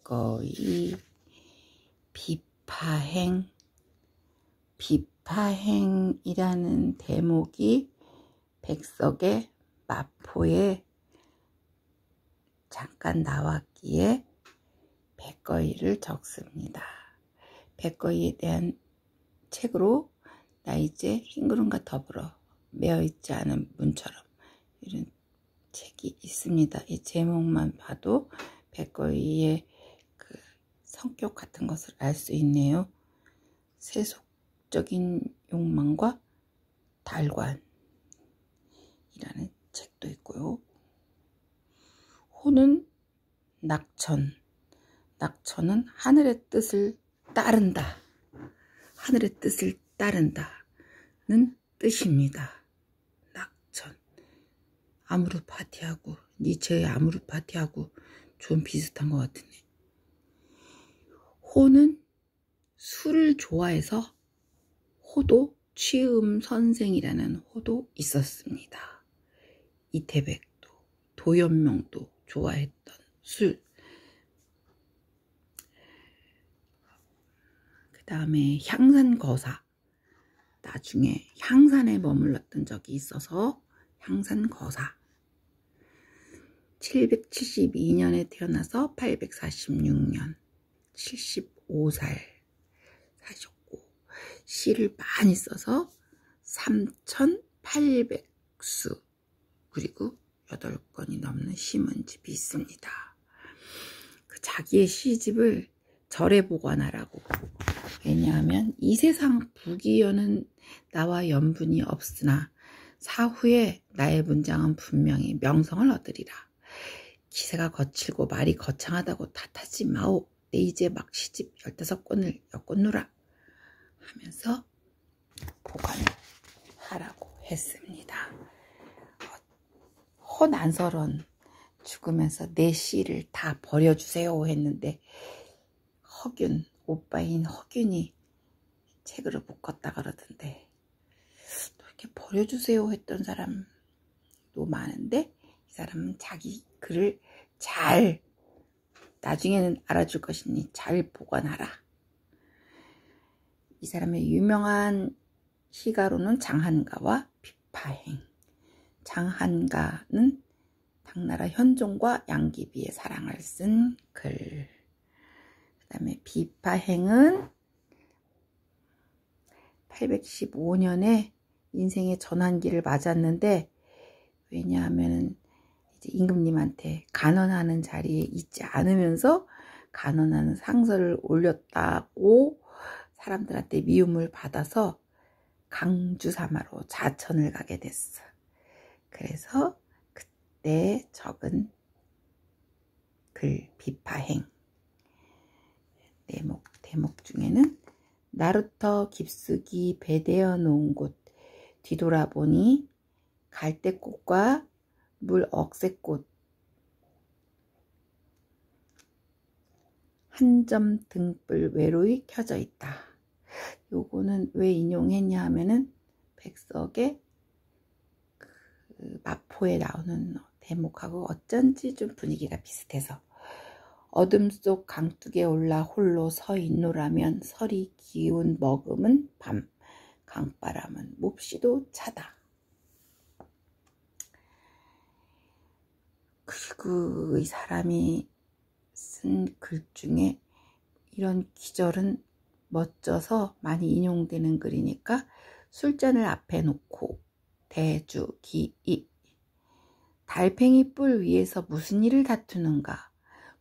백거이 비파행 비파행이라는 대목이 백석의 마포에 잠깐 나왔기에 백거이를 적습니다. 백거이에 대한 책으로 나 이제 흰구름과 더불어 매어있지 않은 문처럼 이런 책이 있습니다. 이 제목만 봐도 백거이의 그 성격 같은 것을 알 수 있네요. 세속적인 욕망과 달관이라는 책도 있고요. 호는 낙천, 낙천은 하늘의 뜻을 따른다. 하늘의 뜻을 따른다는 뜻입니다. 낙천. 아무르 파티하고 니체의 아무르 파티하고 좀 비슷한 것 같으네. 호는 술을 좋아해서 호도 취음 선생이라는 호도 있었습니다. 이태백도 도연명도 좋아했던 술. 그 다음에 향산거사. 나중에 향산에 머물렀던 적이 있어서 향산거사. 772년에 태어나서 846년 75살 사셨고 시를 많이 써서 3800수 그리고 8권이 넘는 시문집이 있습니다. 그 자기의 시집을 절에 보관하라고 왜냐하면 이 세상 부귀연은 나와 연분이 없으나 사후에 나의 문장은 분명히 명성을 얻으리라. 기세가 거칠고 말이 거창하다고 탓하지 마오. 내 이제 막 시집 15권을 엮었노라 하면서 보관을 하라고 했습니다. 허난설은 죽으면서 내 시를 다 버려주세요 했는데 허균, 오빠인 허균이 책으로 묶었다 그러던데 또 이렇게 버려주세요 했던 사람도 많은데 이 사람은 자기 글을 잘 나중에는 알아줄 것이니 잘 보관하라. 이 사람의 유명한 시가로는 장한가와 비파행. 장한가는 당나라 현종과 양귀비의 사랑을 쓴 글. 그 다음에 비파행은 815년에 인생의 전환기를 맞았는데 왜냐하면 임금님한테 간언하는 자리에 있지 않으면서 간언하는 상서를 올렸다고 사람들한테 미움을 받아서 강주사마로 자천을 가게 됐어. 그래서 그때 적은 글 비파행 대목, 대목 중에는 나루터 깊숙이 배대어 놓은 곳 뒤돌아보니 갈대꽃과 물 억새꽃 한 점 등불 외로이 켜져 있다. 요거는 왜 인용했냐 하면은 백석의 그 마포에 나오는 대목하고 어쩐지 좀 분위기가 비슷해서 어둠 속 강둑에 올라 홀로 서 있노라면 설이 기운 머금은 밤 강바람은 몹시도 차다. 그리고 이 사람이 쓴 글 중에 이런 기절은 멋져서 많이 인용되는 글이니까 술잔을 앞에 놓고 대주 기이. 달팽이 뿔 위에서 무슨 일을 다투는가?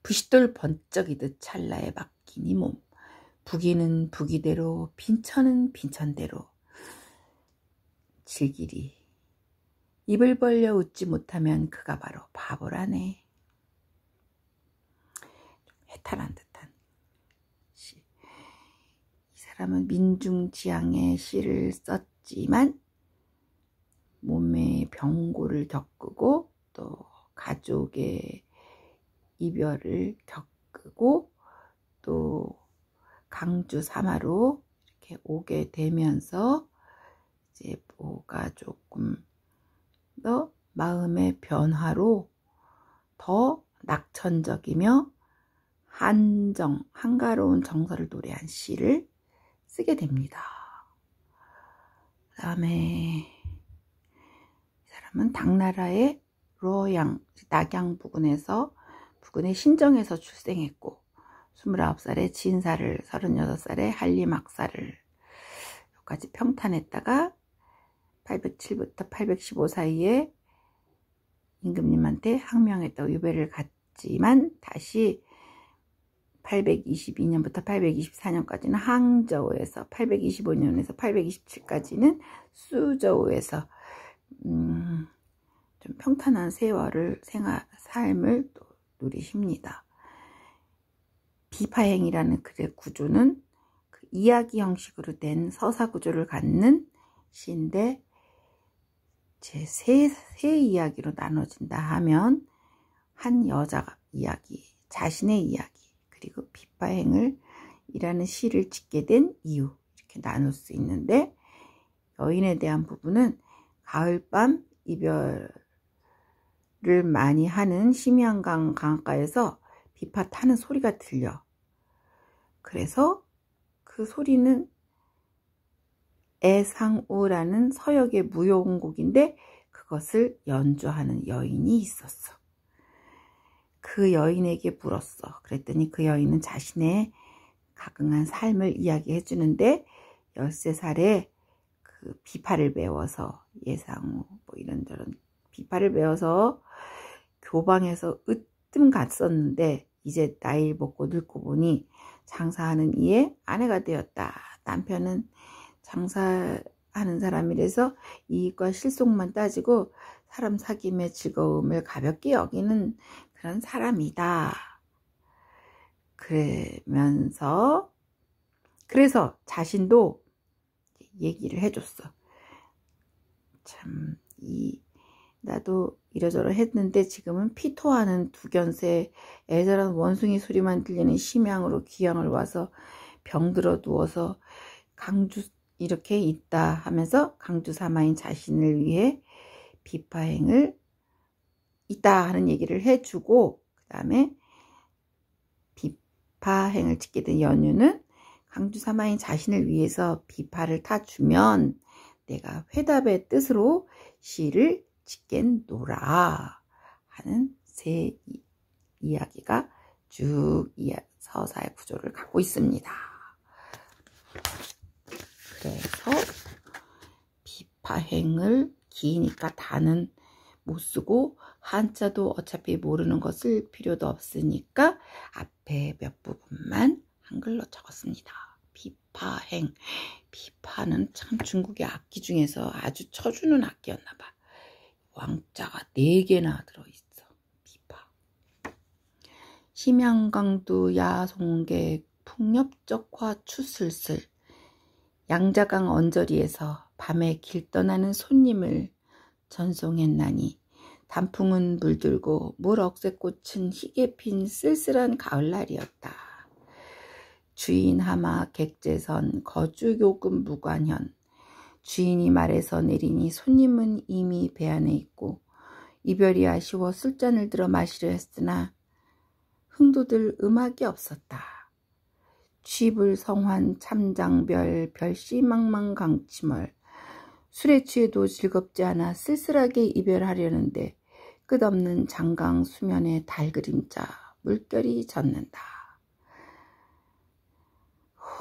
부싯돌 번쩍이듯 찰나에 맡긴 이몸. 부기는 부기대로 빈천은 빈천대로. 질길이 입을 벌려 웃지 못하면 그가 바로 바보라네. 해탈한 듯한 시. 이 사람은 민중지향의 시를 썼지만 몸에 병고를 겪고 또 가족의 이별을 겪고 또 강주 사마로 이렇게 오게 되면서 이제 뭐가 조금 더 마음의 변화로 더 낙천적이며 한정, 한가로운 정서를 노래한 시를 쓰게 됩니다. 그 다음에 이 사람은 당나라의 로양, 낙양 부근에서 부근의 신정에서 출생했고 29살에 진사를, 36살에 한림학사를 여기까지 평탄했다가 807부터 815 사이에 임금님한테 항명했다고 유배를 갔지만 다시 822년부터 824년까지는 항저우에서 825년에서 827까지는 수저우에서 음, 좀 평탄한 세월을 생활 삶을 또 누리십니다. 비파행이라는 글의 구조는 그 이야기 형식으로 된 서사 구조를 갖는 시인데 제세 세 이야기로 나눠진다 하면 한 여자 이야기, 자신의 이야기, 그리고 비파행을 이라는 시를 짓게 된 이유 이렇게 나눌 수 있는데 여인에 대한 부분은 가을밤 이별을 많이 하는 심양강 강가에서 비파 타는 소리가 들려. 그래서 그 소리는 애상우라는 서역의 무용곡인데 그것을 연주하는 여인이 있었어. 그 여인에게 물었어. 그랬더니 그 여인은 자신의 각응한 삶을 이야기해 주는데 13살에 그 비파를 배워서 예상우 뭐 이런저런 비파를 배워서 교방에서 으뜸 갔었는데 이제 나이 먹고 늙고 보니 장사하는 이의 아내가 되었다. 남편은 장사하는 사람이라서 이익과 실속만 따지고 사람 사귐의 즐거움을 가볍게 여기는 그런 사람이다. 그러면서 그래서 자신도 얘기를 해줬어. 참, 이, 나도 이러저러 했는데 지금은 피토하는 두견새 애절한 원숭이 소리만 들리는 심양으로 귀향을 와서 병들어 누워서 강주 이렇게 있다 하면서 강주 사마인 자신을 위해 비파행을 있다 하는 얘기를 해주고 그 다음에 비파행을 짓게 된 연유는 강주 사마인 자신을 위해서 비파를 타주면 내가 회답의 뜻으로 시를 짓겠노라 하는 세 이야기가 쭉 서사의 구조를 갖고 있습니다. 그래서 비파행을 기니까 다는 못 쓰고 한자도 어차피 모르는 거쓸 필요도 없으니까 앞에 몇 부분만 한글로 적었습니다. 비파행. 비파는 참 중국의 악기 중에서 아주 쳐주는 악기였나 봐. 왕자가 4개나 들어있어. 비파. 심양강도 야송계 풍엽적화 추슬슬 양자강 언저리에서 밤에 길 떠나는 손님을 전송했나니 단풍은 물들고 물 억새꽃은 희게 핀 쓸쓸한 가을날이었다. 주인 하마 객재선 거주요금 무관현 주인이 말해서 내리니 손님은 이미 배 안에 있고 이별이 아쉬워 술잔을 들어 마시려 했으나 흥도들 음악이 없었다. 취불 성환 참장별 별씨망망 강치멀 술에 취해도 즐겁지 않아 쓸쓸하게 이별하려는데 끝없는 장강 수면의 달 그림자 물결이 젖는다.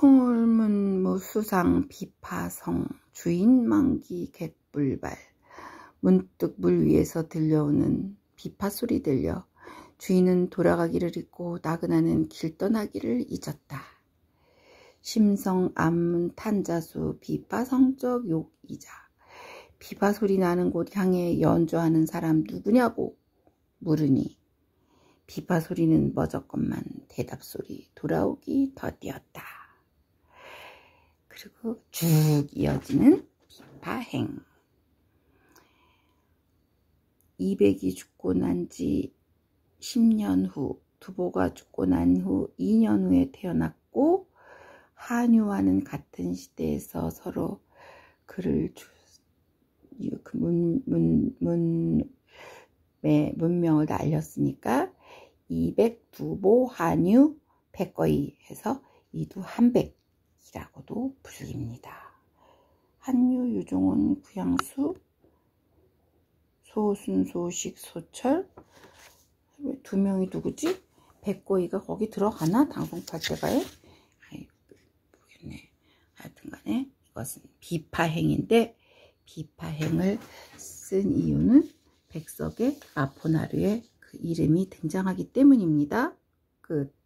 홍울문 무수상 비파성 주인망기 갯불발 문득 물 위에서 들려오는 비파 소리 들려 주인은 돌아가기를 잊고 나그나는 길 떠나기를 잊었다. 심성 암문 탄자수 비파 성적 욕 이자 비파 소리 나는 곳 향해 연주하는 사람 누구냐고 물으니 비파 소리는 머저것만 대답 소리 돌아오기 더디었다. 그리고 쭉 이어지는 비파행 200이 죽고 난 지 10년 후 두보가 죽고 난 후 2년 후에 태어났고 한유와는 같은 시대에서 서로 그를 그 문, 문, 문, 네, 문명을 알렸으니까 200 두보 한유 백거이 해서 이두 한백이라고도 불립니다. 한유, 유종원, 구양수, 소순소식, 소철 두 명이 누구지? 백거이가 거기 들어가나? 당송팔대가에? 아이 모르겠네. 하여튼 간에 이것은 비파행인데 비파행을 쓴 이유는 백석의 아포나르의 그 이름이 등장하기 때문입니다. 끝.